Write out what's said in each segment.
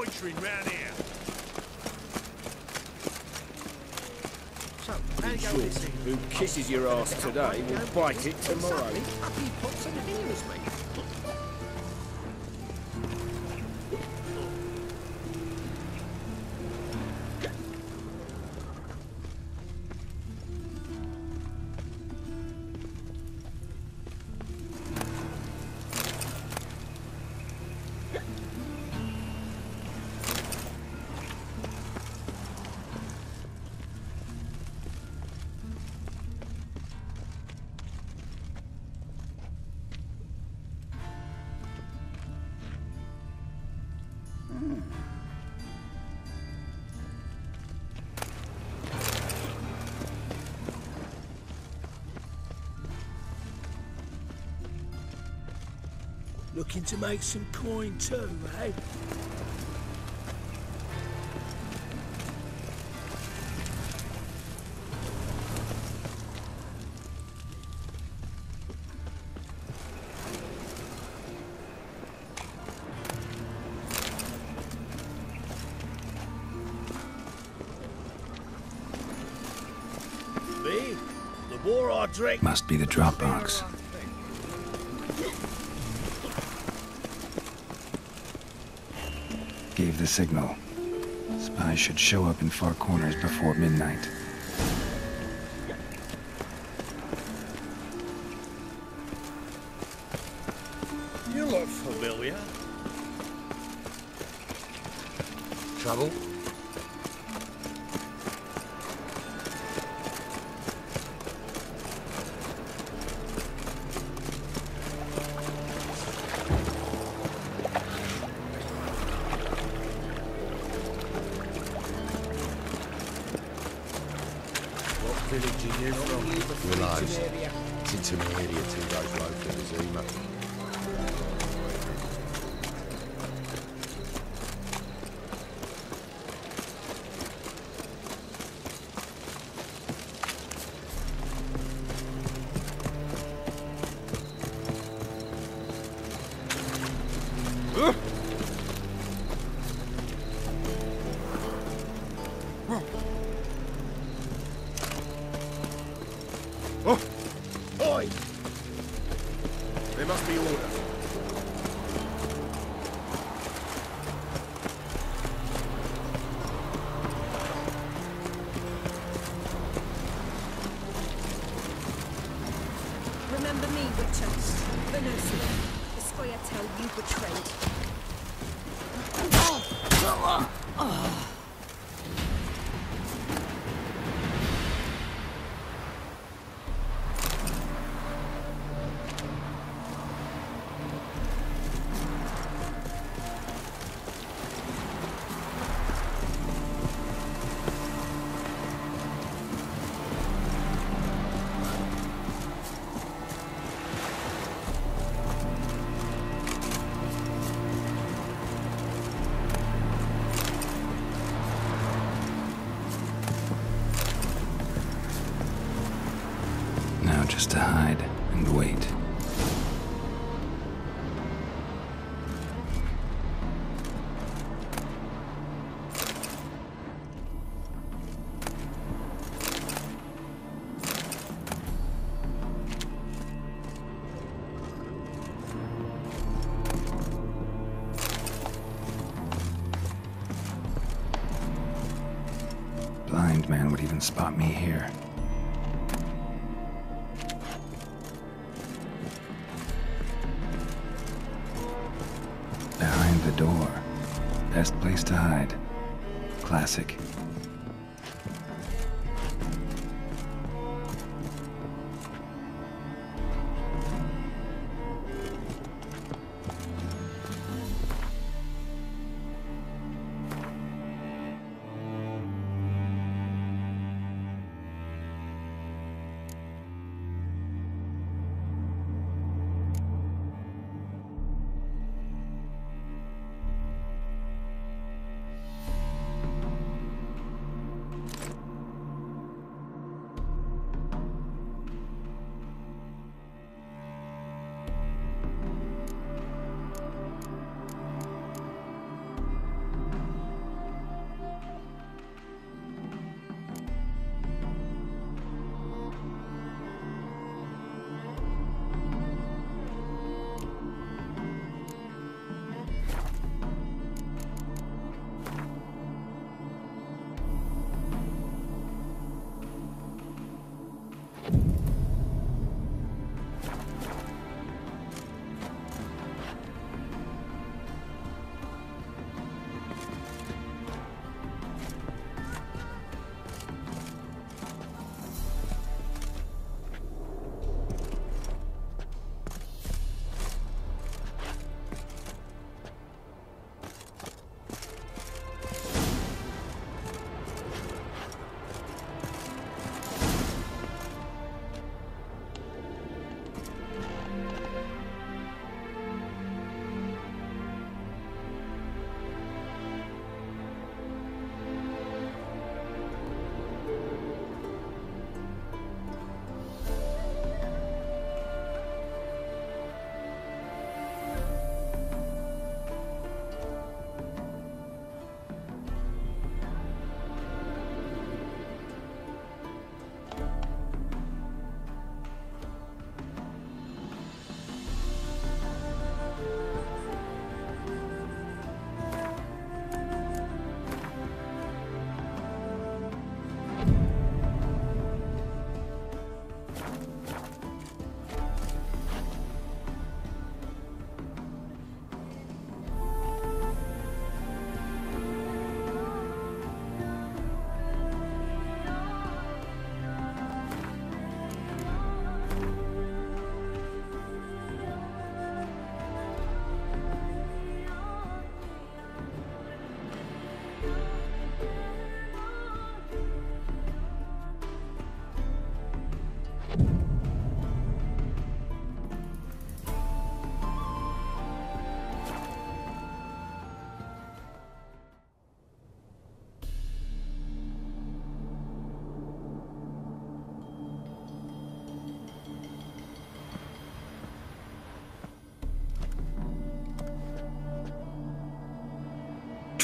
loitering round here. So, how you go with this? Who kisses your ass today will bite it tomorrow. Suddenly, up he pops and me. Looking to make some coin too, eh? Me? The more I drink... Must be the drop box. The signal. Spies should show up in far corners before midnight. You betrayed. Spot me here.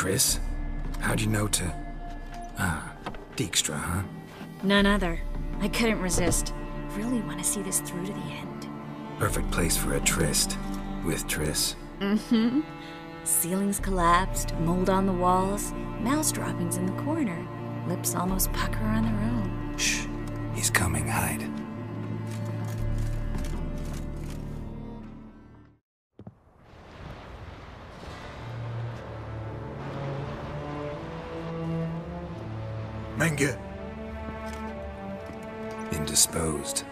Triss? How'd you know to... Ah, Dijkstra, huh? None other. I couldn't resist. Really want to see this through to the end. Perfect place for a tryst. With Triss. Mm-hmm. Ceilings collapsed, mold on the walls, mouse droppings in the corner. Lips almost pucker on their own. Shh. He's coming, hide. Indisposed.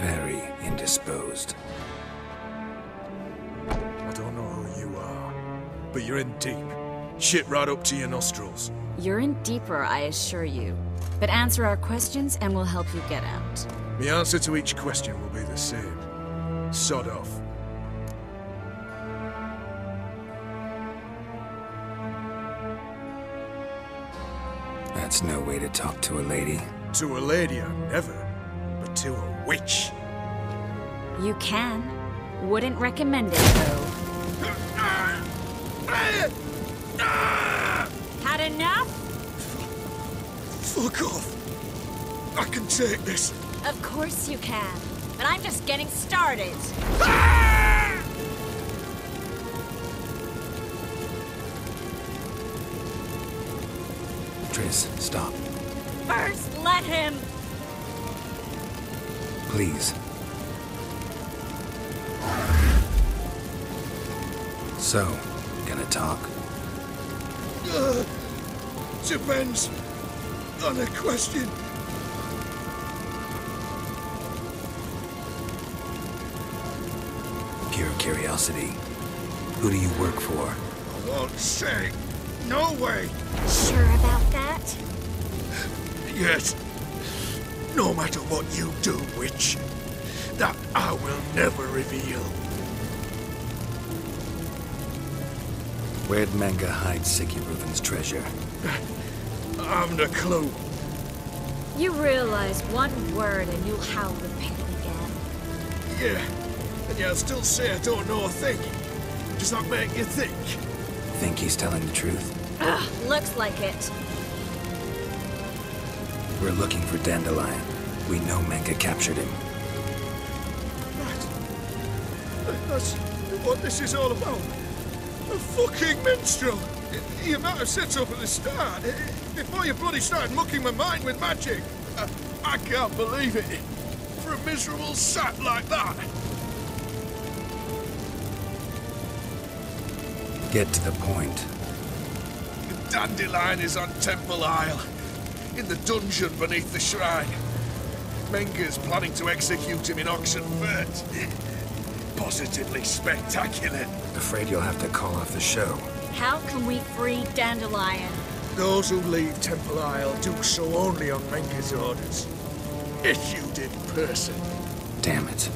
Very indisposed. I don't know who you are, but you're in deep. Shit right up to your nostrils. You're in deeper, I assure you. But answer our questions and we'll help you get out. The answer to each question will be the same. Sod off. That's no way to talk to a lady. To a lady, I never. But to a witch. You can. Wouldn't recommend it, though. Had enough? Fuck off. I can take this. Of course you can. But I'm just getting started. Triss, stop. First, let him. Please. So, gonna talk? Uh, depends on the question. Pure curiosity. Who do you work for? I won't say. No way. Sure about that? Yet. No matter what you do, witch, that I will never reveal. Where'd Menge hide Sigi Reuven's treasure? I haven't a clue. You realize one word and you'll howl the pain again. Yeah, and yet I still say I don't know a thing. Does that make you think? Think he's telling the truth? Ugh, looks like it. We're looking for Dandelion. We know Menge captured him. Right. That's what this is all about. A fucking minstrel! You might have said so from the start, before you bloody started mucking my mind with magic. I, I can't believe it. For a miserable sap like that. Get to the point. The dandelion is on Temple Isle, in the dungeon beneath the shrine. Menge's planning to execute him in Oxenfurt. Positively spectacular. Afraid you'll have to call off the show. How can we free Dandelion? Those who leave Temple Isle do so only on Menge's orders. Issued in person. Damn it.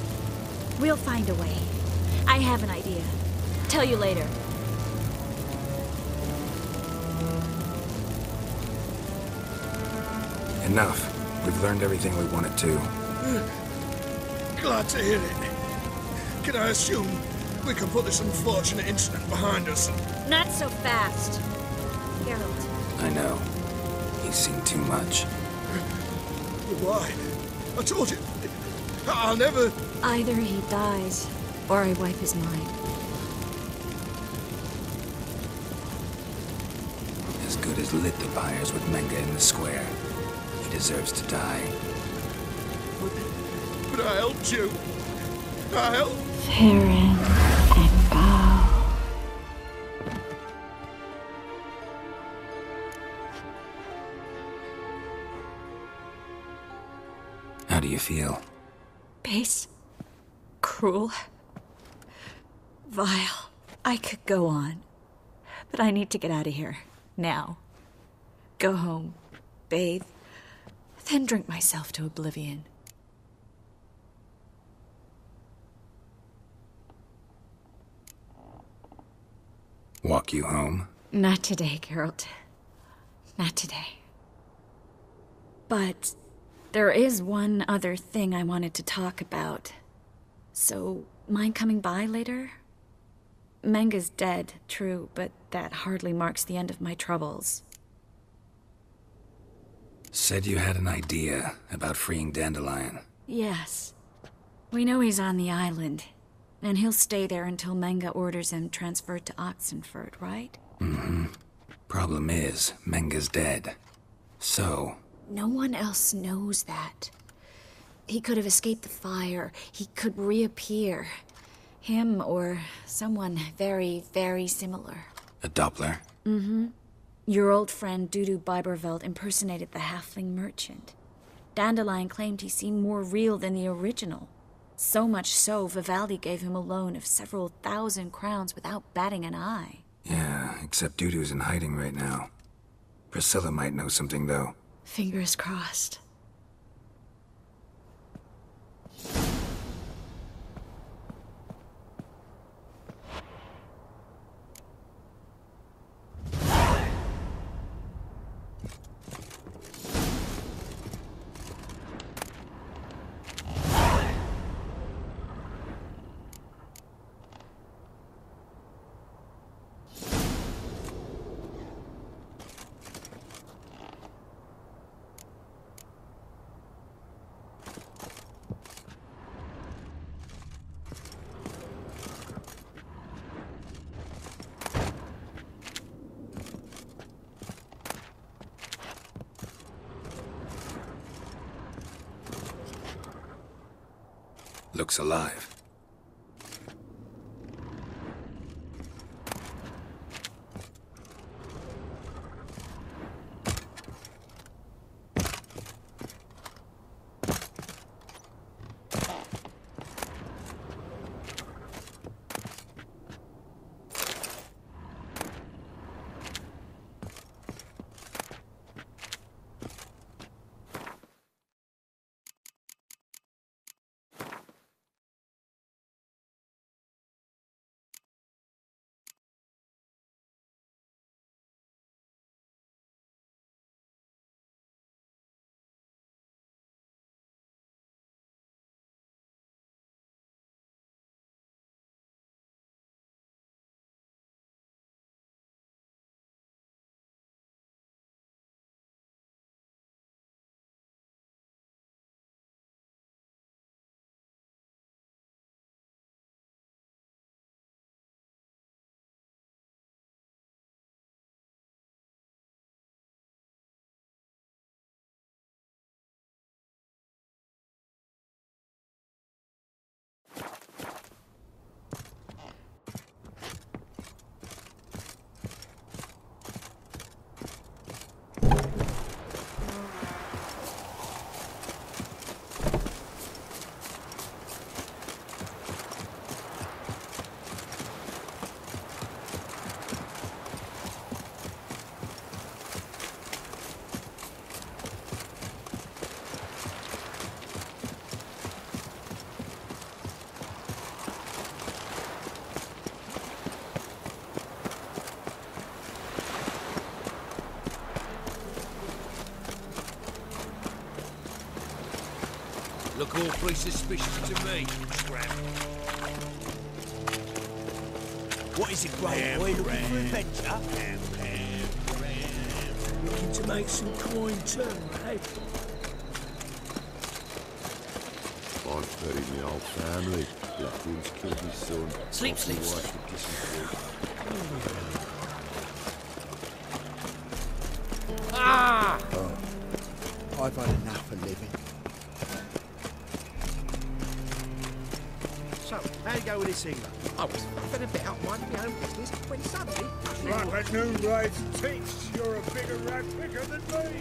We'll find a way. I have an idea. Tell you later. Enough. We've learned everything we wanted to. Glad to hear it. Can I assume we can put this unfortunate incident behind us? Not so fast. Geralt, I know. He's seen too much. Why? I told you. I'll never... either he dies, or I wipe his mind. As good as lit the pyres with Menge in the square. He deserves to die. But I helped you. I helped... Farron and Gal. How do you feel? Base. Cruel. Vile. I could go on. But I need to get out of here. Now. Go home. Bathe. Then drink myself to oblivion. Walk you home? Not today, Geralt. Not today. But there is one other thing I wanted to talk about. So, mind coming by later? Menge's dead, true, but that hardly marks the end of my troubles. Said you had an idea about freeing Dandelion. Yes. We know he's on the island, and he'll stay there until Menge orders him transferred to Oxenfurt, right? Mm-hmm. Problem is, Menge's dead. So, No one else knows that. He could have escaped the fire. He could reappear. Him or someone very, very similar. a Doppler? Your old friend Dudu Biberveld impersonated the halfling merchant. Dandelion claimed he seemed more real than the original. So much so, Vivaldi gave him a loan of several thousand crowns without batting an eye. Yeah, except Dudu's in hiding right now. Priscilla might know something, though. Fingers crossed. Looks alive. Look awfully suspicious to me, Scrap. What is it, great boy? Looking for adventure? Looking to make some coin too, eh? I'm burying my old family. Blackwood's killed my son. Sleep, sleep, sleep. singer. I was laughing about minding my own business when suddenly... Right, but no rights teach. You're a bigger rat bigger than me.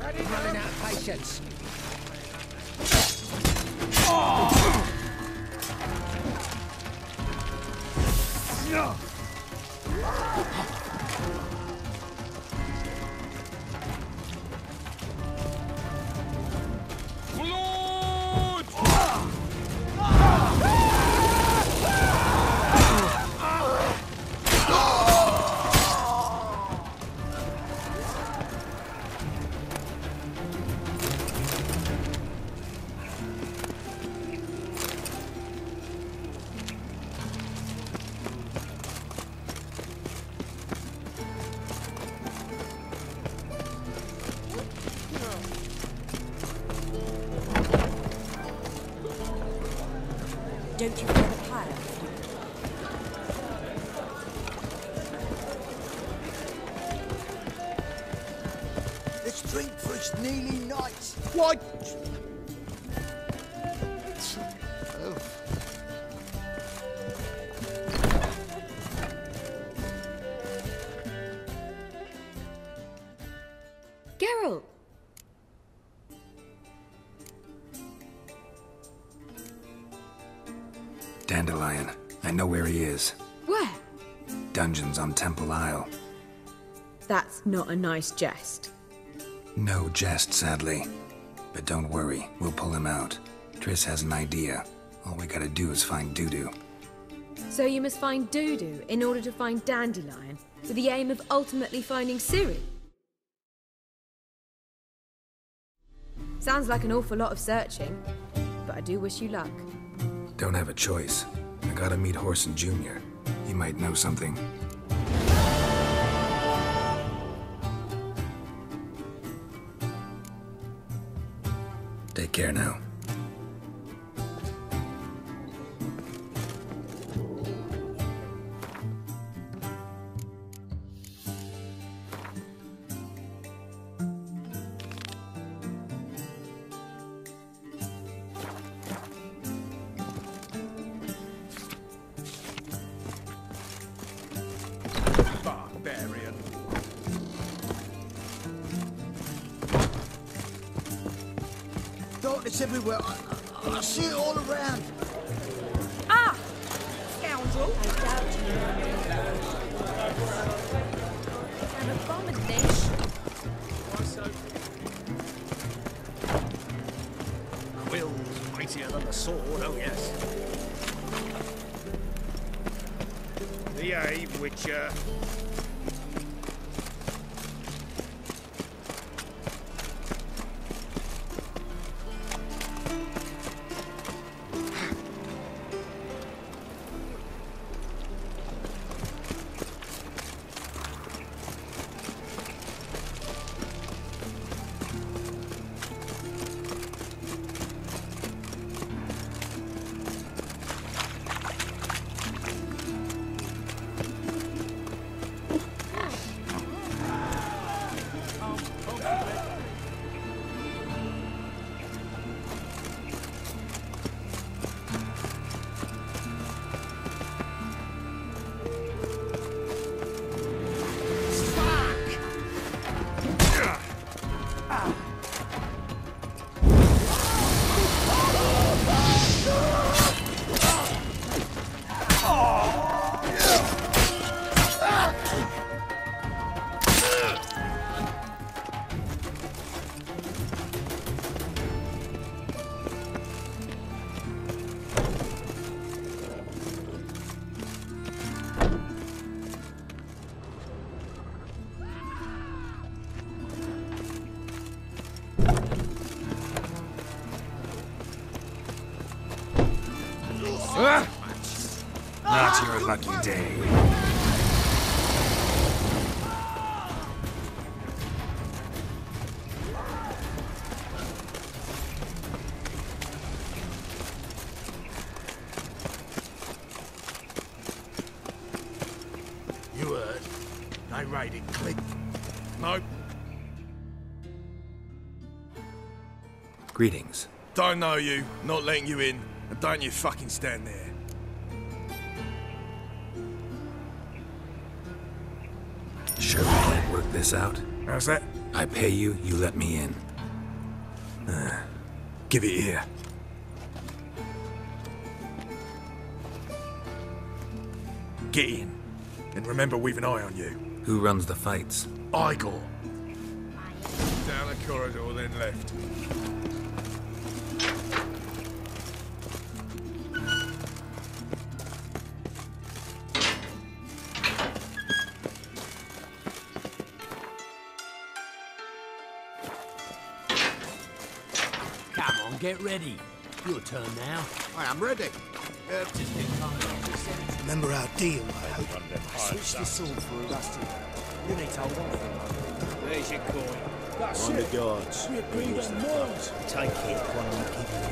That is running out of patience. Oh! no! Let's drink for its nearly. Why? Geralt! Dandelion. I know where he is. Where? Dungeons on Temple Isle. That's not a nice jest. No jest, sadly. But don't worry, we'll pull him out. Triss has an idea. All we gotta do is find Dudu. So you must find Dudu in order to find Dandelion, with the aim of ultimately finding Ciri. Sounds like an awful lot of searching, but I do wish you luck. Don't have a choice. I gotta meet Whoreson Jr. He might know something. Take care now. Mightier than the sword, oh yes. The Behave, Witcher. Uh, lucky day. You heard. They raided Clint. No, Greetings. Don't know you, not letting you in, and don't you fucking stand there. This out? How's that? I pay you, you let me in. Uh, give it here. Get in. And remember we've an eye on you. Who runs the fights? Igor. Down the corridor, then left. Ready. Your turn now. I am ready. Uh, Remember our deal, I hope. I switched this for a rusty. You need to hold on for There's your coin. That's on it. the guards. We. Take it while I'm keeping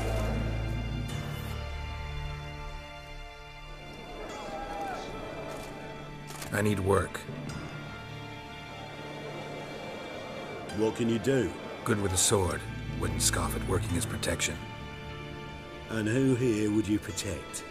it. I need work. What can you do? Good with a sword. Wouldn't scoff at working as protection. And who here would you protect?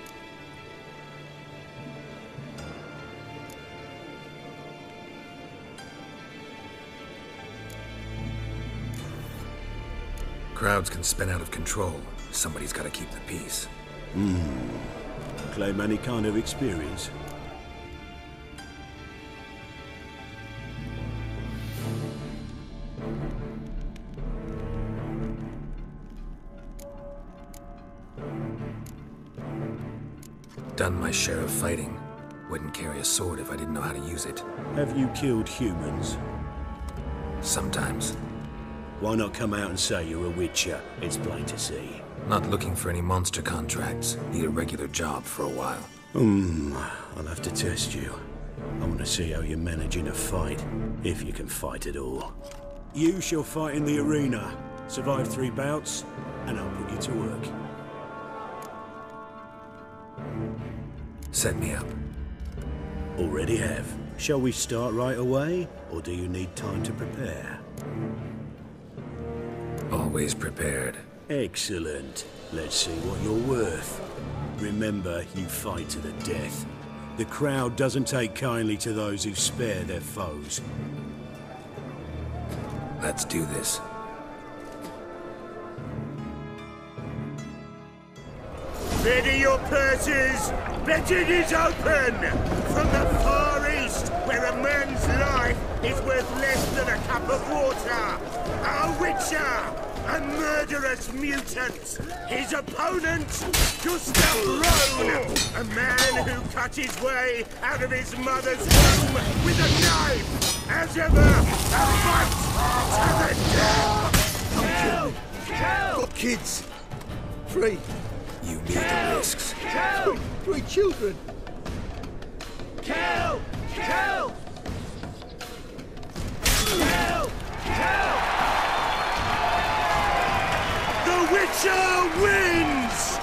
Crowds can spin out of control. Somebody's gotta keep the peace. Hmm. Claim any kind of experience? Done my share of fighting. Wouldn't carry a sword if I didn't know how to use it. Have you killed humans? Sometimes. Why not come out and say you're a witcher? It's plain to see. Not looking for any monster contracts. Need a regular job for a while. Hmm, I'll have to test you. I want to see how you're managing a fight, if you can fight at all. You shall fight in the arena, survive three bouts, and I'll put you to work. Set me up. Already have. Shall we start right away, or do you need time to prepare? Always prepared. Excellent. Let's see what you're worth. Remember, you fight to the death. The crowd doesn't take kindly to those who spare their foes. Let's do this. Ready your purses! Betting is open! From the Far East, where a man's life is worth less than a cup of water! A witcher! A murderous mutant! His opponent, Gustav Rone! A man who cut his way out of his mother's womb with a knife! As ever, a fight to the death! Kill! Kill! Got kids! Three! You need the risks. Kill! Three children! Kill! Kill! Kill! Kill! The Witcher wins!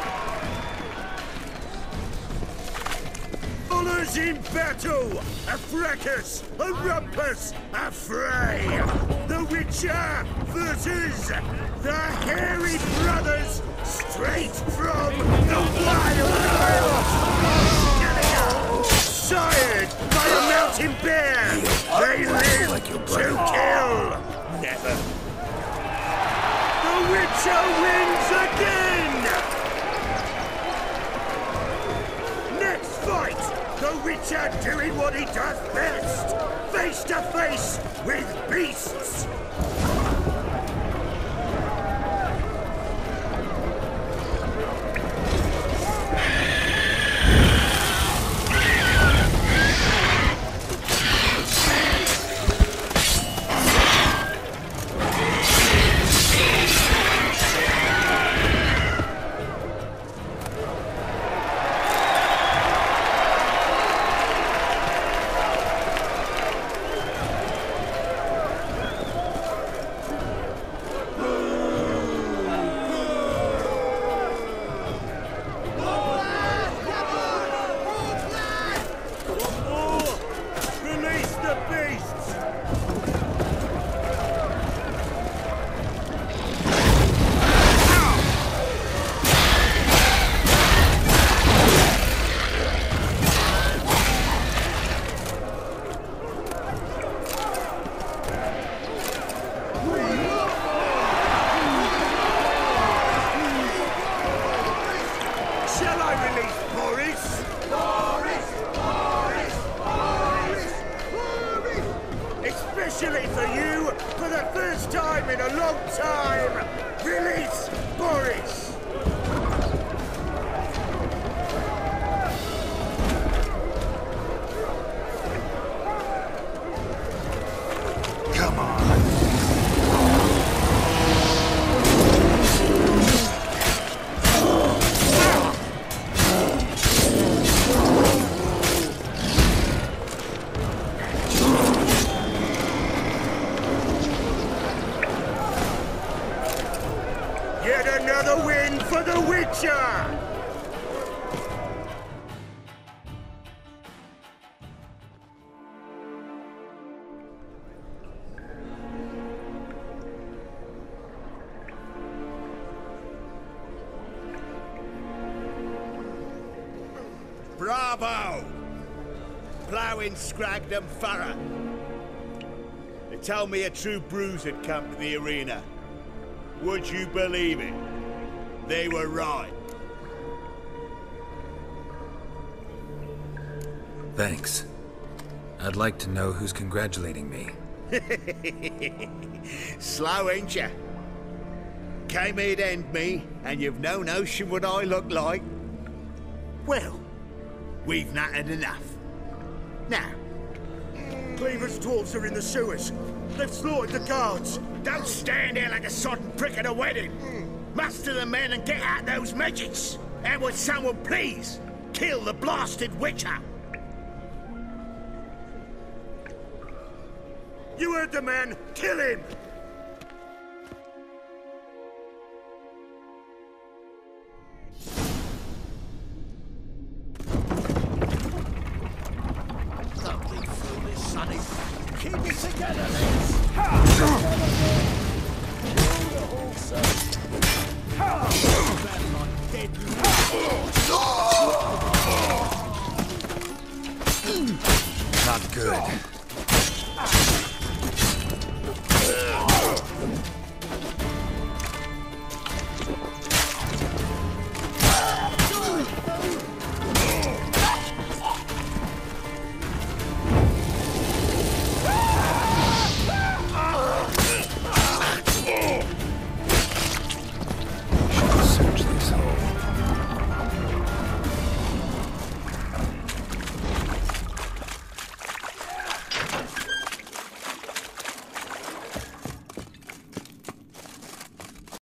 Honours in battle! A fracas! A rumpus! A fray! The Witcher versus the Hairy Brothers straight from the Wild Sired by a mountain bear! They live to kill! Never! The Witcher wins again! Next fight! The Witcher doing what he does best! Face to face with beasts! Time in a long time, release Boris! Ploughing Scragdom Thorough. They tell me a true bruise had come to the arena. Would you believe it? They were right. Thanks. I'd like to know who's congratulating me. Slow, ain't ya? Came here to end me, and you've no notion what I look like. Well, we've nattered enough. Now, Cleaver's dwarves are in the sewers. They've slaughtered the guards. don't stand there like a sodden prick at a wedding. Muster the men and get out those midgets. And would someone please kill the blasted witcher? You heard the man. Kill him! Not good.